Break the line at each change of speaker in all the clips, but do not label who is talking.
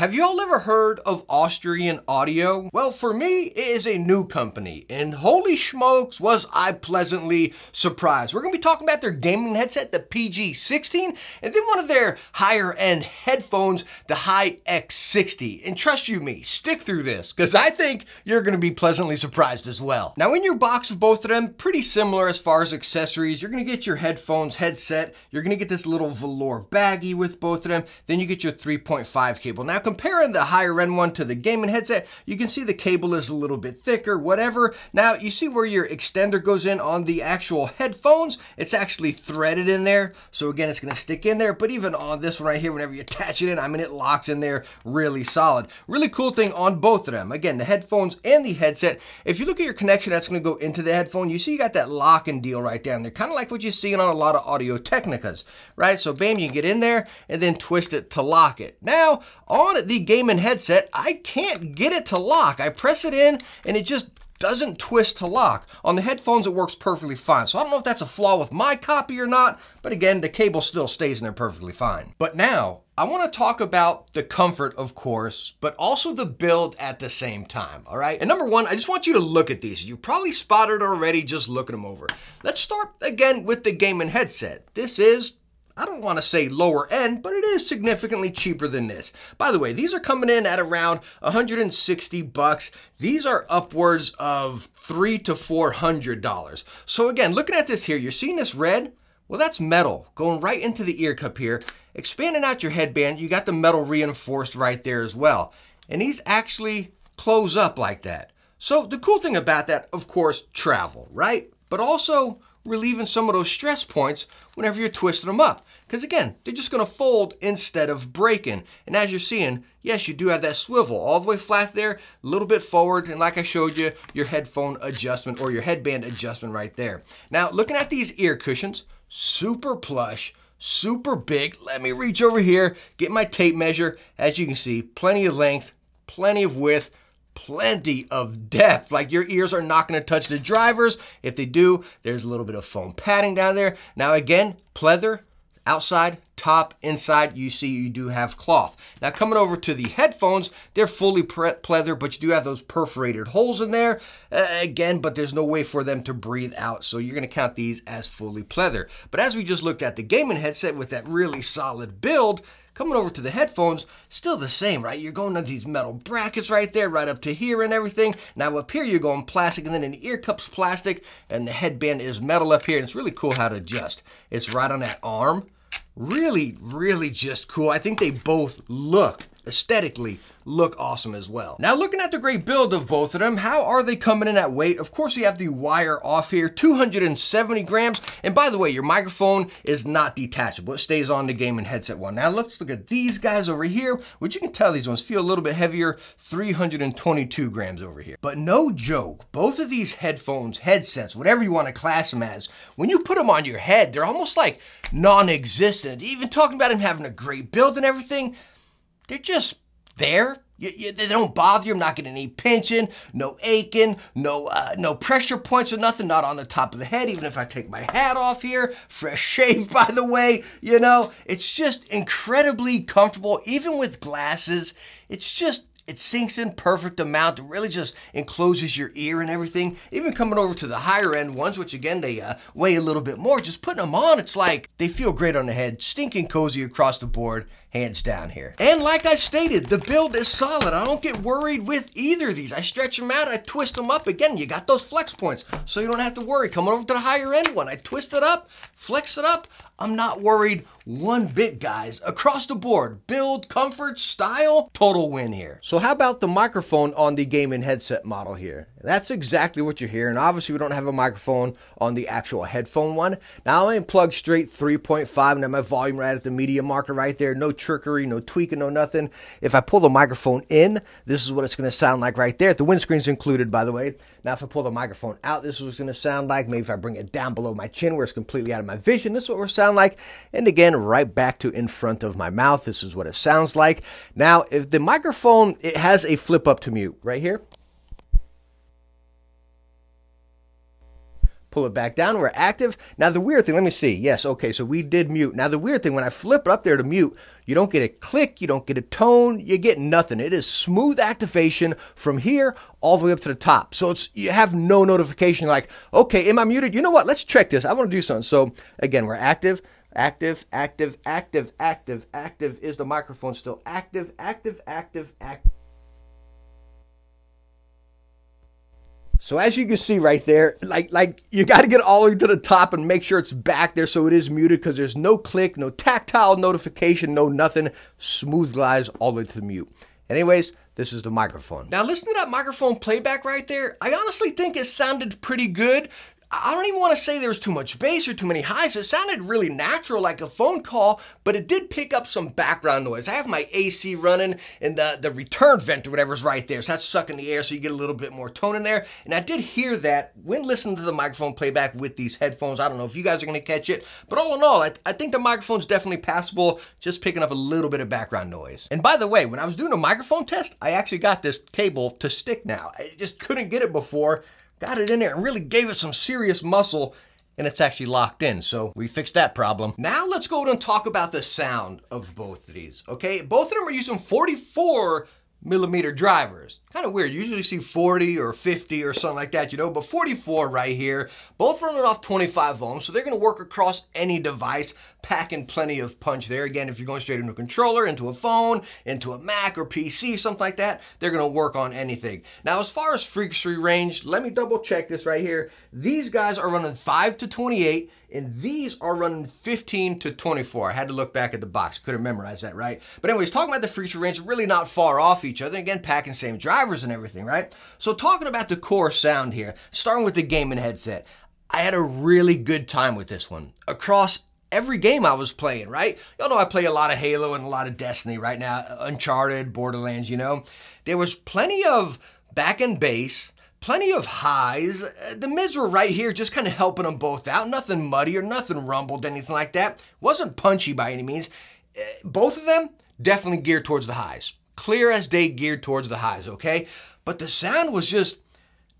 Have you all ever heard of Austrian Audio? Well, for me, it is a new company, and holy smokes, was I pleasantly surprised. We're gonna be talking about their gaming headset, the PG16, and then one of their higher end headphones, the Hi X60. And trust you me, stick through this, because I think you're gonna be pleasantly surprised as well. Now, in your box of both of them, pretty similar as far as accessories. You're gonna get your headphones, headset, you're gonna get this little velour baggie with both of them, then you get your 3.5 cable. Now, comparing the higher end one to the gaming headset, you can see the cable is a little bit thicker, whatever. Now, you see where your extender goes in on the actual headphones? It's actually threaded in there. So again, it's gonna stick in there, but even on this one right here, whenever you attach it in, I mean, it locks in there really solid. Really cool thing on both of them. Again, the headphones and the headset. If you look at your connection that's gonna go into the headphone, you see you got that locking deal right down there, kind of like what you're seeing on a lot of Audio Technicas, right? So bam, you get in there and then twist it to lock it. Now, on the gaming headset, I can't get it to lock. I press it in and it just doesn't twist to lock. On the headphones, it works perfectly fine. So I don't know if that's a flaw with my copy or not, but again, the cable still stays in there perfectly fine. But now, I want to talk about the comfort, of course, but also the build at the same time, all right? And number one, I just want you to look at these. You probably spotted already just looking them over. Let's start again with the gaming headset. This is I don't want to say lower end, but it is significantly cheaper than this. By the way, these are coming in at around 160 bucks. These are upwards of three to four hundred dollars. So again, looking at this here, you're seeing this red? Well, that's metal going right into the ear cup here. Expanding out your headband, you got the metal reinforced right there as well. And these actually close up like that. So the cool thing about that, of course, travel, right? But also relieving some of those stress points whenever you're twisting them up. Because again, they're just going to fold instead of breaking. And as you're seeing, yes, you do have that swivel all the way flat there, a little bit forward, and like I showed you, your headphone adjustment or your headband adjustment right there. Now, looking at these ear cushions, super plush, super big. Let me reach over here, get my tape measure. As you can see, plenty of length, plenty of width, plenty of depth. Like your ears are not going to touch the drivers. If they do, there's a little bit of foam padding down there. Now again, pleather, outside, top, inside, you see you do have cloth. Now coming over to the headphones, they're fully pleather, but you do have those perforated holes in there. Uh, again, but there's no way for them to breathe out, so you're gonna count these as fully pleather. But as we just looked at the gaming headset with that really solid build, Coming over to the headphones, still the same, right? You're going to these metal brackets right there, right up to here and everything. Now up here, you're going plastic, and then in the ear cup's plastic, and the headband is metal up here, and it's really cool how to adjust. It's right on that arm. Really, really just cool. I think they both look aesthetically look awesome as well. Now looking at the great build of both of them, how are they coming in at weight? Of course we have the wire off here, 270 grams. And by the way, your microphone is not detachable. It stays on the gaming headset one. Now let's look at these guys over here, which you can tell these ones feel a little bit heavier, 322 grams over here. But no joke, both of these headphones, headsets, whatever you want to class them as, when you put them on your head, they're almost like non-existent. Even talking about them having a great build and everything, they're just there. You, you, they don't bother you. I'm not getting any pinching, no aching, no uh, no pressure points or nothing. Not on the top of the head. Even if I take my hat off here, fresh shave by the way. You know, it's just incredibly comfortable. Even with glasses, it's just it sinks in perfect amount. It really just encloses your ear and everything. Even coming over to the higher end ones, which again, they uh, weigh a little bit more, just putting them on, it's like they feel great on the head, stinking cozy across the board, hands down here. And like I stated, the build is solid. I don't get worried with either of these. I stretch them out, I twist them up. Again, you got those flex points, so you don't have to worry. Coming over to the higher end one, I twist it up, flex it up. I'm not worried one bit, guys. Across the board, build, comfort, style, total win here. So how about the microphone on the gaming headset model here? That's exactly what you're hearing. Obviously, we don't have a microphone on the actual headphone one. Now I'm plugged straight 3.5 and have my volume right at the media marker right there. No trickery, no tweaking, no nothing. If I pull the microphone in, this is what it's going to sound like right there. The windscreen's included, by the way. Now, if I pull the microphone out, this is what it's going to sound like. Maybe if I bring it down below my chin where it's completely out of my vision, this is what it will sound like. And again, right back to in front of my mouth, this is what it sounds like. Now, if the microphone, it has a flip up to mute right here. Pull it back down, we're active. Now the weird thing, let me see. Yes, okay, so we did mute. Now the weird thing, when I flip it up there to mute, you don't get a click, you don't get a tone, you get nothing. It is smooth activation from here all the way up to the top. So it's you have no notification like, okay, am I muted? You know what? Let's check this. I want to do something. So again, we're active. Active, active, active, active, active. Is the microphone still active? Active, active, active. So as you can see right there, like like you got to get all the way to the top and make sure it's back there so it is muted because there's no click, no tactile notification, no nothing. Smooth glides all the way to the mute. Anyways, this is the microphone. Now listen to that microphone playback right there. I honestly think it sounded pretty good. I don't even want to say there was too much bass or too many highs. It sounded really natural, like a phone call, but it did pick up some background noise. I have my AC running and the, the return vent or whatever is right there. So that's sucking the air so you get a little bit more tone in there. And I did hear that when listening to the microphone playback with these headphones. I don't know if you guys are going to catch it, but all in all, I, I think the microphone's definitely passable, just picking up a little bit of background noise. And by the way, when I was doing a microphone test, I actually got this cable to stick now. I just couldn't get it before got it in there and really gave it some serious muscle and it's actually locked in. So we fixed that problem. Now let's go and talk about the sound of both of these, okay? Both of them are using 44 millimeter drivers. Kind of weird. Usually see 40 or 50 or something like that, you know, but 44 right here. Both running off 25 ohms, so they're going to work across any device, packing plenty of punch there. Again, if you're going straight into a controller, into a phone, into a Mac or PC, something like that, they're going to work on anything. Now, as far as frequency range, let me double check this right here. These guys are running 5 to 28 and these are running 15 to 24. I had to look back at the box, couldn't memorize that, right? But anyways, talking about the frequency range, really not far off each other. Again, packing same drivers and everything, right? So talking about the core sound here, starting with the gaming headset, I had a really good time with this one. Across every game I was playing, right? Y'all know I play a lot of Halo and a lot of Destiny right now, Uncharted, Borderlands, you know? There was plenty of back and bass, plenty of highs. Uh, the mids were right here, just kind of helping them both out. Nothing muddy or nothing rumbled, anything like that. Wasn't punchy by any means. Uh, both of them definitely geared towards the highs. Clear as day geared towards the highs, okay? But the sound was just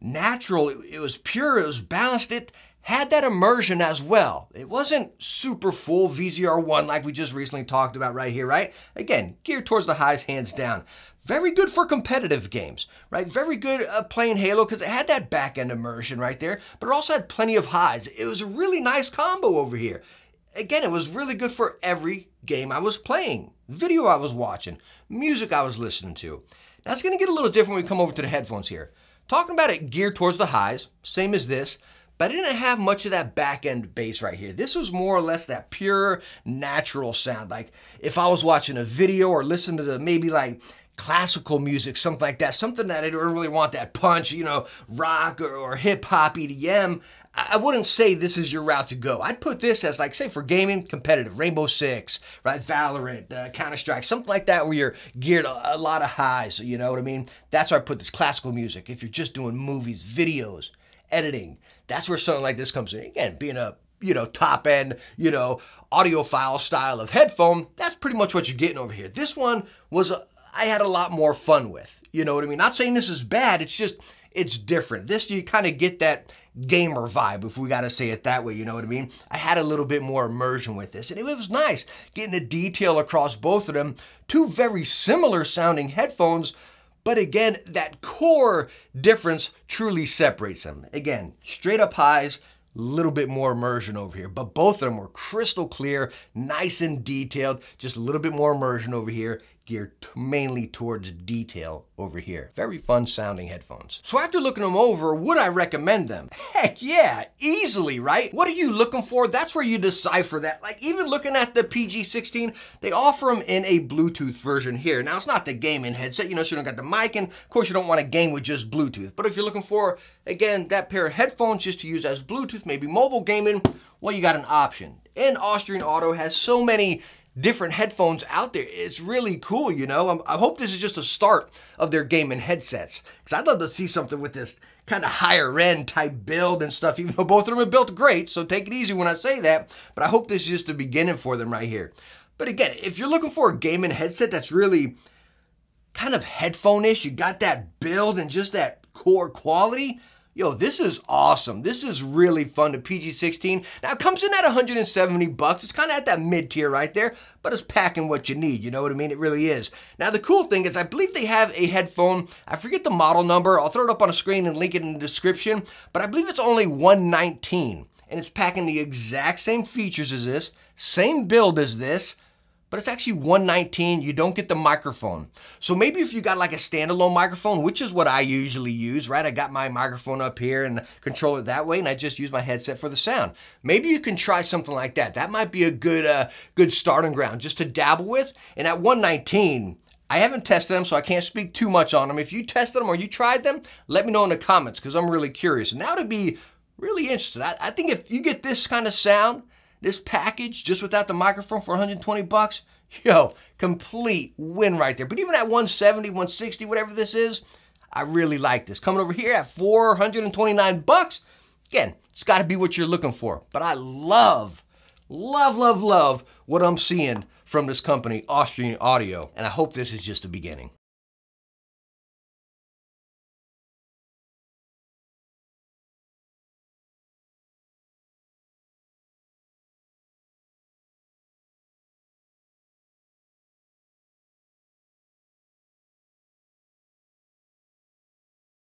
natural. It, was pure. It was balanced. It had that immersion as well. It wasn't super full VZR1 like we just recently talked about right here, right? Again, geared towards the highs, hands down. Very good for competitive games, right? Very good uh, playing Halo because it had that back end immersion right there, but it also had plenty of highs. It was a really nice combo over here. Again, it was really good for every game I was playing, video I was watching, music I was listening to. Now it's going to get a little different when we come over to the headphones here. Talking about it geared towards the highs, same as this, but I didn't have much of that back end bass right here. This was more or less that pure natural sound. Like if I was watching a video or listening to maybe like classical music, something like that, something that I don't really want that punch, you know, rock or, or hip hop, EDM. I wouldn't say this is your route to go. I'd put this as like, say, for gaming, competitive, Rainbow Six, right, Valorant, uh, Counter Strike, something like that, where you're geared a, a lot of highs. You know what I mean? That's where I put this classical music. If you're just doing movies, videos, editing, that's where something like this comes in. Again, being a you know, top end, you know, audiophile style of headphone, that's pretty much what you're getting over here. This one was a, I had a lot more fun with. You know what I mean? Not saying this is bad, it's just, it's different. This, you kind of get that gamer vibe, if we got to say it that way, you know what I mean? I had a little bit more immersion with this, and it was nice getting the detail across both of them. Two very similar sounding headphones, but again, that core difference truly separates them. Again, straight up highs, a little bit more immersion over here, but both of them were crystal clear, nice and detailed, just a little bit more immersion over here geared mainly towards detail over here. Very fun sounding headphones. So after looking them over, would I recommend them? Heck yeah, easily, right? What are you looking for? That's where you decipher that. Like even looking at the PG-16, they offer them in a Bluetooth version here. Now it's not the gaming headset, you know, so you don't got the mic, and of course you don't want to game with just Bluetooth. But if you're looking for, again, that pair of headphones just to use as Bluetooth, maybe mobile gaming, well, you got an option. And Austrian Audio has so many different headphones out there. It's really cool, you know. I'm, i hope this is just a start of their gaming headsets because I'd love to see something with this kind of higher end type build and stuff, even though both of them are built great. So take it easy when I say that. But I hope this is just the beginning for them right here. But again, if you're looking for a gaming headset that's really kind of headphone-ish, you got that build and just that core quality, Yo, this is awesome. This is really fun. The PG16. Now it comes in at 170 bucks. It's kind of at that mid tier right there, but it's packing what you need. You know what I mean? It really is. Now the cool thing is, I believe they have a headphone. I forget the model number. I'll throw it up on a screen and link it in the description. But I believe it's only 119, and it's packing the exact same features as this, same build as this but it's actually 119. You don't get the microphone. So maybe if you got like a standalone microphone, which is what I usually use, right? I got my microphone up here and control it that way, and I just use my headset for the sound. Maybe you can try something like that. That might be a good, uh, good starting ground just to dabble with. And at 119, I haven't tested them, so I can't speak too much on them. If you tested them or you tried them, let me know in the comments because I'm really curious. And now to be really interested, I, I think if you get this kind of sound, this package, just without the microphone for 120 bucks, yo, complete win right there. But even at 170, 160, whatever this is, I really like this. Coming over here at 429 bucks, again, it's got to be what you're looking for. But I love, love, love, love what I'm seeing from this company, Austrian Audio, and I hope this is just the beginning.